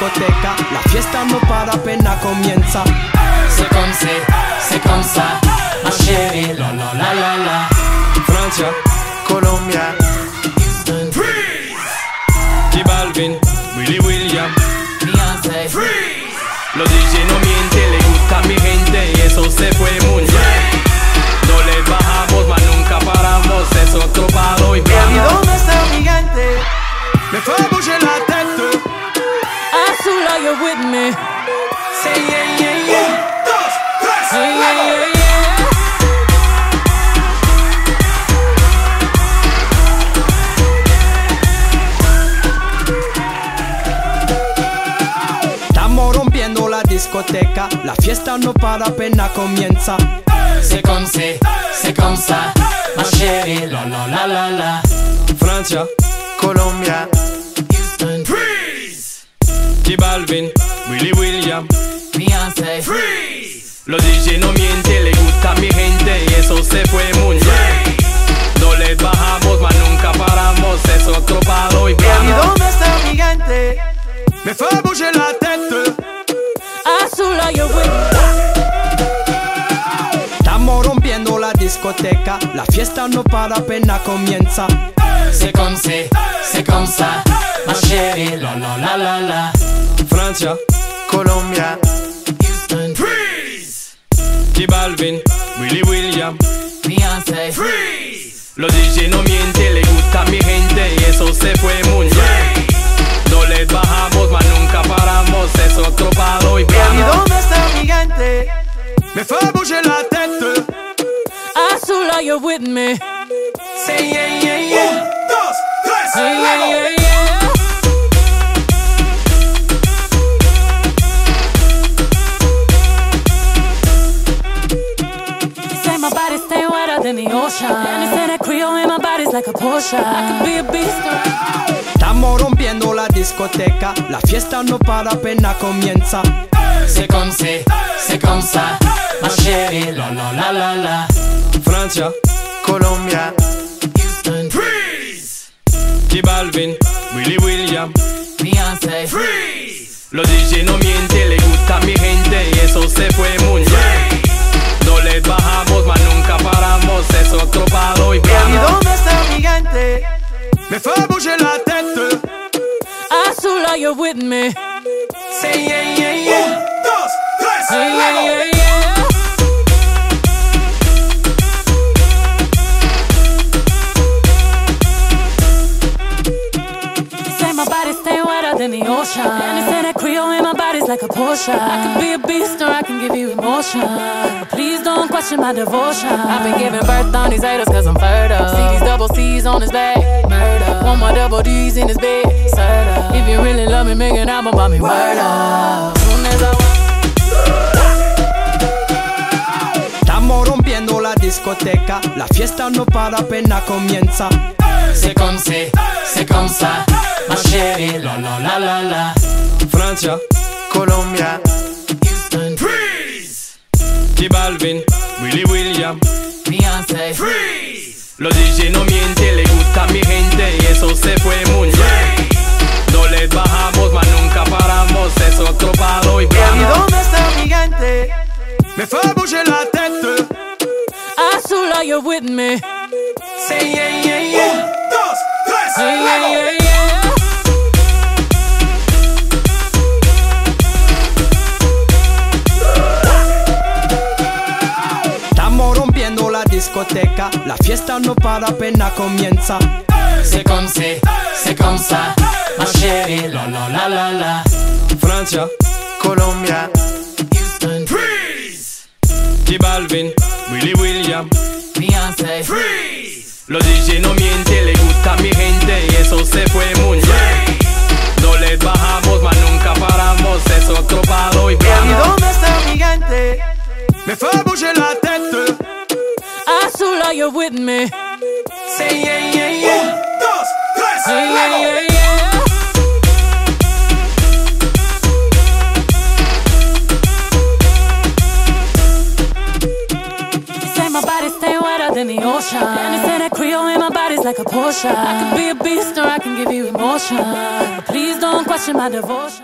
la fiesta no para apenas comienza. C'est comme c'est, c'est comme ça, ma chérie, la la la la la. Francia, Colombia, Houston, J Balvin, Willy William. La fiesta no para apenas comienza. C'est comme c'est, c'est comme ça, ma chérie, la la la la la. Francia, Colombia, Houston, J Balvin, Willy William. Beyoncé, Los DJ no mienten, le gusta mi gente y eso se fue muy. No les bajamos, mas rompiendo la discoteca, la fiesta no para apenas comienza. C'est comme c'est, c'est comme ça, ma chérie, la la la la la. Francia, Colombia, Houston, J Balvin, Willy William. Beyoncé, Los DJ no mienten, le gusta a mi gente y eso se fue muy bien. No les bajamos, mas nunca paramos, es otro palo y ¿y vamos. dónde está mi gente? Me fue tête. With me? Say yeah, yeah, yeah. Yeah, yeah, yeah, yeah. Say my body stay wetter than the ocean. And they say that Creole in my body's like a Porsche. I could be a beast. Estamos rompiendo la discoteca, la fiesta no para apenas comienza. C'est comme c'est, c'est comme ça, ma chérie, la. Francia, Colombia, Houston, J Balvin, Willy William. Beyoncé, Los DJ no mienten, le gusta a mi gente y eso se fue bien. No les bajamos, mas nunca paramos, es otro palo y ¿y vamos. dónde está mi gente? Me fue bouger la tête. Azul, are you with me? Stay wetter than the ocean. And they say that Creole in my body's like a Porsche. I could be a beast or I can give you emotion. But please don't question my devotion. I've been giving birth on these haters cause I'm fertile. See these double C's on his back. Murder. One more double D's in his bed. Serta. If you really love me, make an album about me. Word up. Soon as I walk Estamos rompiendo la discoteca, la fiesta no para apenas comienza. C'est comme c'est, c'est comme ça, ma chérie, la la la la la. Francia, Colombia, Houston, J Balvin, Willy William. Beyoncé, Los DJ no mienten, le gusta a mi gente y eso se fue muy bien. No les bajamos, mas nunca paramos, es otro palo y ¿y vamos. dónde está mi gente? Me fue bouger la tête. Azul, are you with me? Say yeah, yeah, yeah. Yeah, yeah, yeah, yeah. Discoteca, la fiesta no para apenas comienza. C'est comme c'est, c'est comme ça, ma chérie, la la la la la. Francia, Colombia, Houston, J Balvin, Willy William. Beyoncé, Los DJ no mienten, le gusta a mi gente y eso se fue muy bien. No les bajamos, mas nunca paramos, es otro palo with me? Say yeah, yeah, yeah. Yeah, yeah, yeah, yeah. Say my body stay wetter than the ocean. And say that Creole in my body's like a Porsche. I could be a beast or I can give you emotion. But please don't question my devotion.